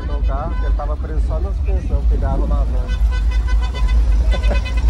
levantou o carro, porque ele tava preso só na suspensão, né? pegava dava na van.